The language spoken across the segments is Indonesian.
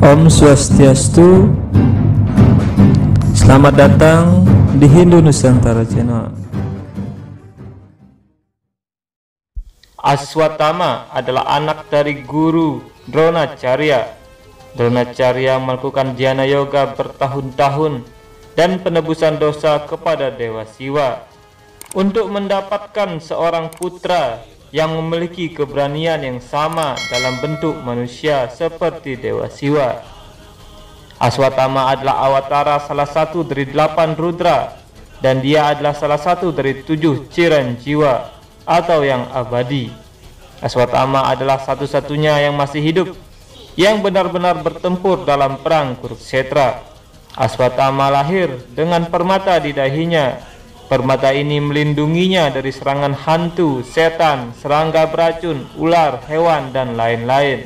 Om Swastiastu. Selamat datang di Hindu Nusantara Channel. Aswatama adalah anak dari guru Dronacharya. Dronacharya melakukan dhyana yoga bertahun-tahun dan penebusan dosa kepada Dewa Siwa. Untuk mendapatkan seorang putra yang memiliki keberanian yang sama dalam bentuk manusia seperti Dewa Siwa. Aswatama adalah awatara salah satu dari delapan rudra dan dia adalah salah satu dari tujuh ciran jiwa atau yang abadi. Aswatama adalah satu-satunya yang masih hidup yang benar-benar bertempur dalam perang Kurukshetra. Aswatama lahir dengan permata di dahinya. Permata ini melindunginya dari serangan hantu, setan, serangga beracun, ular, hewan, dan lain-lain.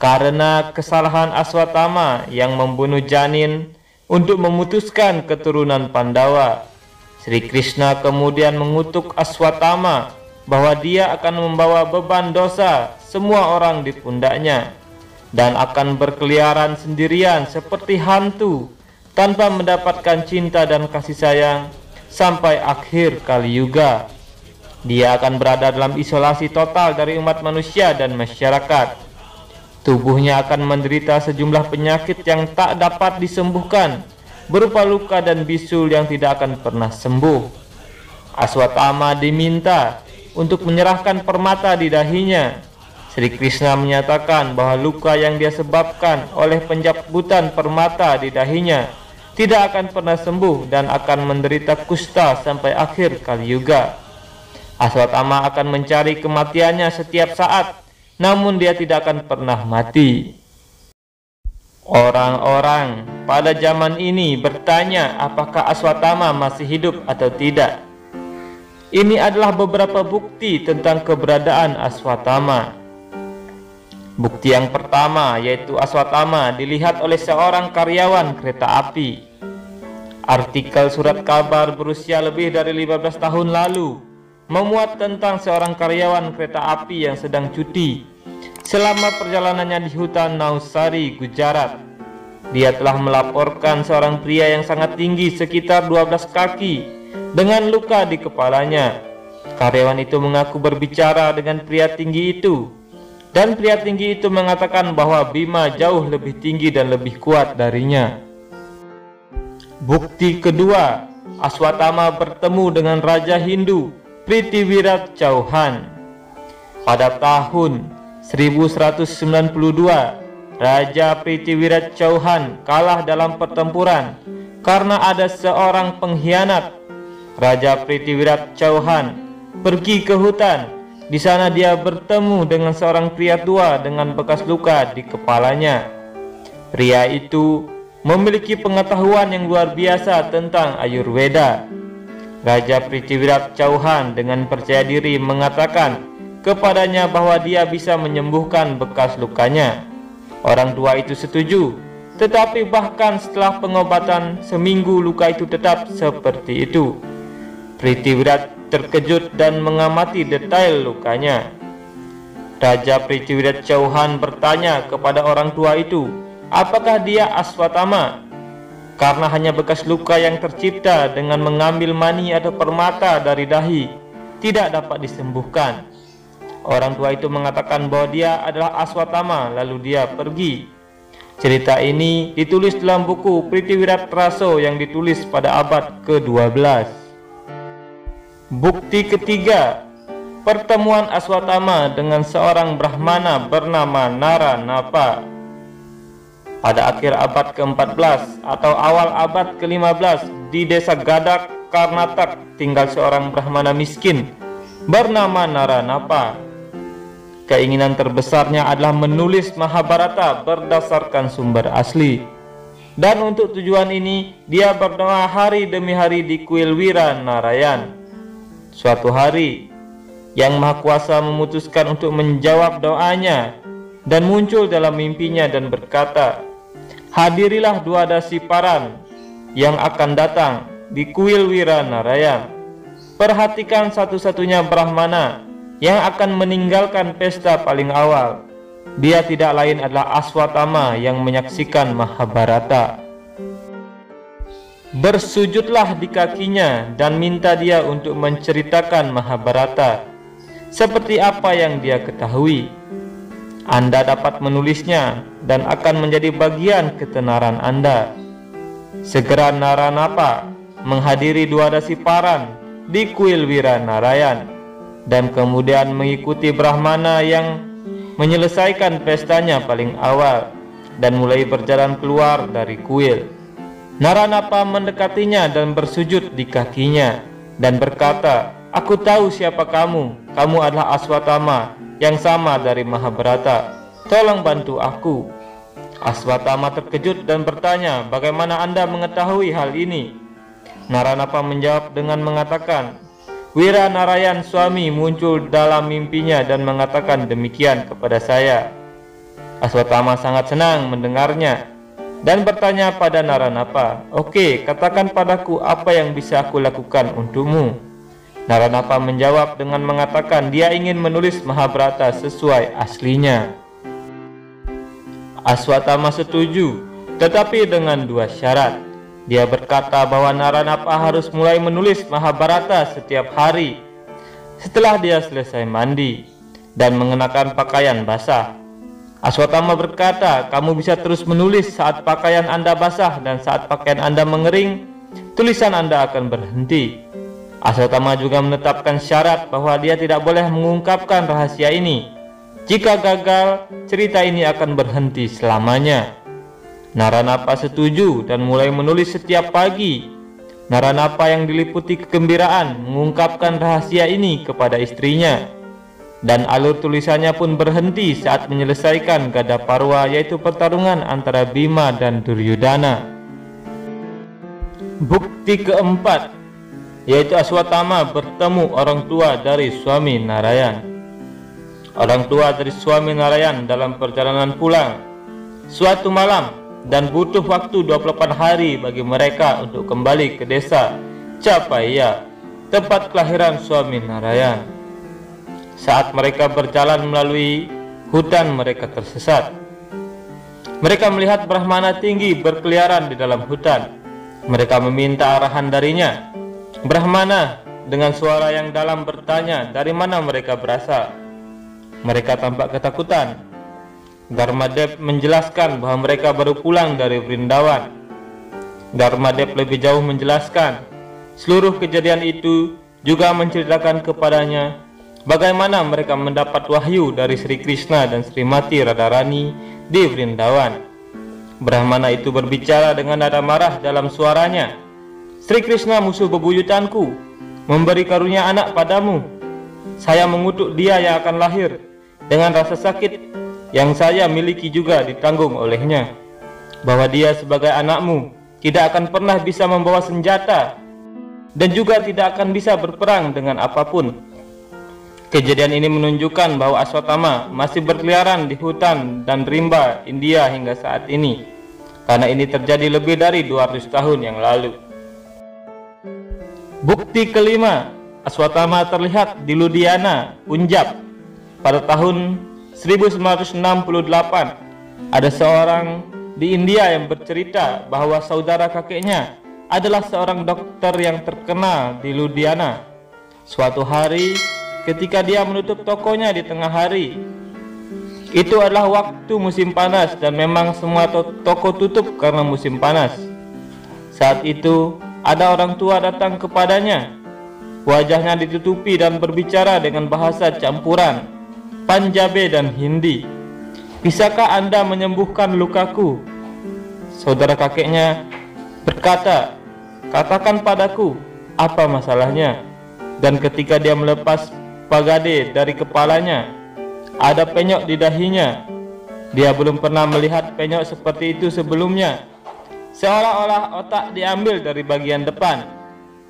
Karena kesalahan Aswatama yang membunuh janin untuk memutuskan keturunan Pandawa, Sri Krishna kemudian mengutuk Aswatama bahwa dia akan membawa beban dosa semua orang di pundaknya dan akan berkeliaran sendirian seperti hantu tanpa mendapatkan cinta dan kasih sayang sampai akhir kali juga. Dia akan berada dalam isolasi total dari umat manusia dan masyarakat. Tubuhnya akan menderita sejumlah penyakit yang tak dapat disembuhkan berupa luka dan bisul yang tidak akan pernah sembuh. Aswatama diminta untuk menyerahkan permata di dahinya. Sri Krishna menyatakan bahwa luka yang dia sebabkan oleh pencabutan permata di dahinya tidak akan pernah sembuh dan akan menderita kusta sampai akhir kali juga. Aswatama akan mencari kematiannya setiap saat, namun dia tidak akan pernah mati. Orang-orang pada zaman ini bertanya apakah Aswatama masih hidup atau tidak. Ini adalah beberapa bukti tentang keberadaan Aswatama. Bukti yang pertama yaitu Aswatama dilihat oleh seorang karyawan kereta api. Artikel surat kabar berusia lebih dari 15 tahun lalu memuat tentang seorang karyawan kereta api yang sedang cuti selama perjalanannya di hutan Nausari, Gujarat. Dia telah melaporkan seorang pria yang sangat tinggi sekitar 12 kaki dengan luka di kepalanya. Karyawan itu mengaku berbicara dengan pria tinggi itu dan pria tinggi itu mengatakan bahwa Bima jauh lebih tinggi dan lebih kuat darinya. Bukti kedua, Aswatama bertemu dengan Raja Hindu Pritivirat Chauhan. Pada tahun 1192, Raja Pritivirat Chauhan kalah dalam pertempuran karena ada seorang pengkhianat. Raja Pritivirat Chauhan pergi ke hutan. Di sana dia bertemu dengan seorang pria tua dengan bekas luka di kepalanya. Pria itu memiliki pengetahuan yang luar biasa tentang Ayurveda. Raja Pritivirat Chauhan dengan percaya diri mengatakan kepadanya bahwa dia bisa menyembuhkan bekas lukanya. Orang tua itu setuju, tetapi bahkan setelah pengobatan seminggu luka itu tetap seperti itu. Pritivirat terkejut dan mengamati detail lukanya. Raja Pritivirat Chauhan bertanya kepada orang tua itu, apakah dia Aswatama? Karena hanya bekas luka yang tercipta dengan mengambil mani atau permata dari dahi tidak dapat disembuhkan. Orang tua itu mengatakan bahwa dia adalah Aswatama lalu dia pergi. Cerita ini ditulis dalam buku Pritivirat Traso yang ditulis pada abad ke-12. Bukti ketiga, pertemuan Aswatama dengan seorang Brahmana bernama Nara Napa. Pada akhir abad ke-14 atau awal abad ke-15 di desa Gadak, Karnatak tinggal seorang Brahmana miskin bernama Nara Napa. Keinginan terbesarnya adalah menulis Mahabharata berdasarkan sumber asli. Dan untuk tujuan ini, dia berdoa hari demi hari di kuil Wira Narayan. Suatu hari, Yang Maha Kuasa memutuskan untuk menjawab doanya dan muncul dalam mimpinya dan berkata, Hadirilah dua paran yang akan datang di kuil Wira Narayan. Perhatikan satu-satunya Brahmana yang akan meninggalkan pesta paling awal. dia tidak lain adalah Aswatama yang menyaksikan Mahabharata. Bersujudlah di kakinya dan minta dia untuk menceritakan Mahabharata seperti apa yang dia ketahui. Anda dapat menulisnya dan akan menjadi bagian ketenaran Anda. Segera Naranapa menghadiri dua paran di kuil Narayan dan kemudian mengikuti Brahmana yang menyelesaikan pestanya paling awal dan mulai berjalan keluar dari kuil. Naranapa mendekatinya dan bersujud di kakinya dan berkata, Aku tahu siapa kamu, kamu adalah Aswatama yang sama dari Mahabharata. Tolong bantu aku. Aswatama terkejut dan bertanya, bagaimana anda mengetahui hal ini? Naranapa menjawab dengan mengatakan, Wira Narayan suami muncul dalam mimpinya dan mengatakan demikian kepada saya. Aswatama sangat senang mendengarnya dan bertanya pada Naranapa, Oke, katakan padaku apa yang bisa aku lakukan untukmu. Naranapa menjawab dengan mengatakan dia ingin menulis Mahabharata sesuai aslinya. Aswatama setuju, tetapi dengan dua syarat. Dia berkata bahwa Naranapa harus mulai menulis Mahabharata setiap hari setelah dia selesai mandi dan mengenakan pakaian basah. Aswatama berkata, kamu bisa terus menulis saat pakaian Anda basah dan saat pakaian Anda mengering, tulisan Anda akan berhenti. Aswatama juga menetapkan syarat bahwa dia tidak boleh mengungkapkan rahasia ini. Jika gagal, cerita ini akan berhenti selamanya. Naranapa setuju dan mulai menulis setiap pagi. Naranapa yang diliputi kegembiraan mengungkapkan rahasia ini kepada istrinya. Dan alur tulisannya pun berhenti saat menyelesaikan Gada Parwa yaitu pertarungan antara Bima dan Duryudana. Bukti keempat yaitu Aswatama bertemu orang tua dari suami Narayan. Orang tua dari suami Narayan dalam perjalanan pulang suatu malam dan butuh waktu 28 hari bagi mereka untuk kembali ke desa Capaya, tempat kelahiran suami Narayan. Saat mereka berjalan melalui hutan mereka tersesat. Mereka melihat Brahmana tinggi berkeliaran di dalam hutan. Mereka meminta arahan darinya Brahmana dengan suara yang dalam bertanya dari mana mereka berasal. Mereka tampak ketakutan. Dharmadev menjelaskan bahwa mereka baru pulang dari Vrindavan. Dharmadev lebih jauh menjelaskan seluruh kejadian itu juga menceritakan kepadanya bagaimana mereka mendapat wahyu dari Sri Krishna dan Sri Mati Radharani di Vrindavan. Brahmana itu berbicara dengan nada marah dalam suaranya Sri Krishna musuh bebuyutanku memberi karunia anak padamu. Saya mengutuk dia yang akan lahir dengan rasa sakit yang saya miliki juga ditanggung olehnya. Bahwa dia sebagai anakmu tidak akan pernah bisa membawa senjata dan juga tidak akan bisa berperang dengan apa pun. Kejadian ini menunjukkan bahwa Aswatama masih berkeliaran di hutan dan rimba India hingga saat ini. Karena ini terjadi lebih dari 200 tahun yang lalu. Bukti kelima, Aswatama terlihat di Ludhiana, Punjab pada tahun 1968. Ada seorang di India yang bercerita bahwa saudara kakeknya adalah seorang dokter yang terkenal di Ludhiana. Suatu hari ketika dia menutup tokonya di tengah hari, itu adalah waktu musim panas dan memang semua toko tutup karena musim panas. Saat itu ada orang tua datang kepadanya. Wajahnya ditutupi dan berbicara dengan bahasa campuran Panjabe dan Hindi. Bisakah Anda menyembuhkan lukaku? Saudara kakeknya berkata, "Katakan padaku, apa masalahnya?" Dan ketika dia melepas pagade dari kepalanya, ada penyok di dahinya. Dia belum pernah melihat penyok seperti itu sebelumnya seolah-olah otak diambil dari bagian depan,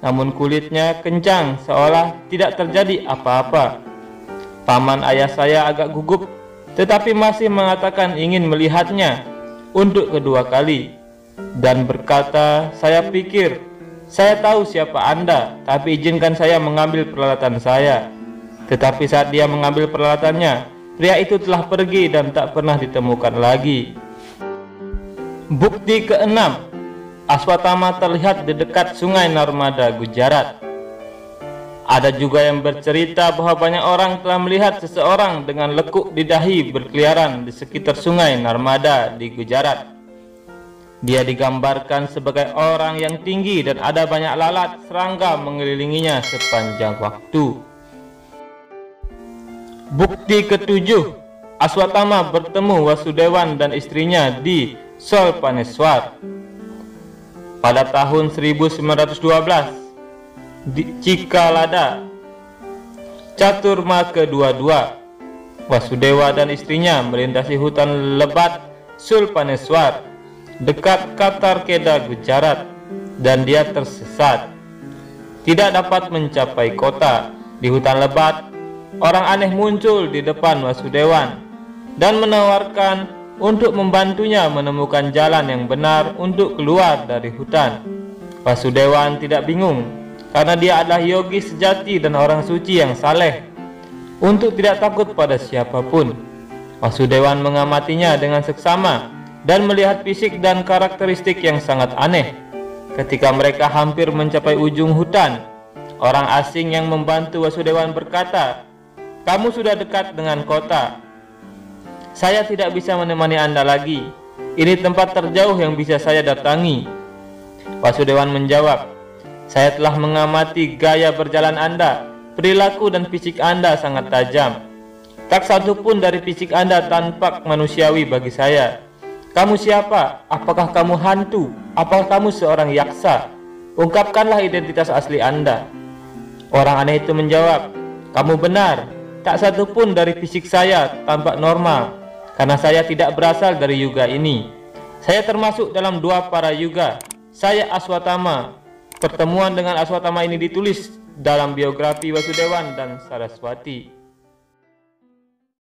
namun kulitnya kencang seolah tidak terjadi apa-apa. Paman ayah saya agak gugup, tetapi masih mengatakan ingin melihatnya untuk kedua kali dan berkata, "Saya pikir saya tahu siapa Anda, tapi izinkan saya mengambil peralatan saya." Tetapi saat dia mengambil peralatannya, pria itu telah pergi dan tak pernah ditemukan lagi. Bukti keenam, Aswatama terlihat di dekat sungai Narmada, Gujarat. Ada juga yang bercerita bahwa banyak orang telah melihat seseorang dengan lekuk di dahi berkeliaran di sekitar sungai Narmada di Gujarat. Dia digambarkan sebagai orang yang tinggi dan ada banyak lalat serangga mengelilinginya sepanjang waktu. Bukti ketujuh, Aswatama bertemu Wasudewan dan istrinya di Solpaneswar. Pada tahun 1912, Cikalada Caturma kedua-dua. Wasudewa dan istrinya melintasi hutan lebat Sulpaneswar dekat Katarkeda Gujarat dan dia tersesat. Tidak dapat mencapai kota di hutan lebat. Orang aneh muncul di depan Wasudewan dan menawarkan untuk membantunya menemukan jalan yang benar untuk keluar dari hutan. Wasudewan tidak bingung karena dia adalah yogi sejati dan orang suci yang saleh untuk tidak takut pada siapa pun. Wasudewan mengamatinya dengan seksama dan melihat fisik dan karakteristik yang sangat aneh. Ketika mereka hampir mencapai ujung hutan, orang asing yang membantu Wasudewan berkata, "Kamu sudah dekat dengan kota. Saya tidak bisa menemani Anda lagi. Ini tempat terjauh yang bisa saya datangi." Wasudewan menjawab, saya telah mengamati gaya berjalan Anda, perilaku dan fisik Anda sangat tajam. Tak satu pun dari fisik Anda tampak manusiawi bagi saya. Kamu siapa? Apakah kamu hantu? Apakah kamu seorang yaksa? Ungkapkanlah identitas asli Anda. Orang aneh itu menjawab, kamu benar. Tak satu pun dari fisik saya tampak normal, karena saya tidak berasal dari yuga ini. Saya termasuk dalam dua para yuga. Saya Aswatama, Pertemuan dengan Aswatama ini ditulis dalam biografi Wasudewan dan Saraswati.